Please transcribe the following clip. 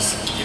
Gracias.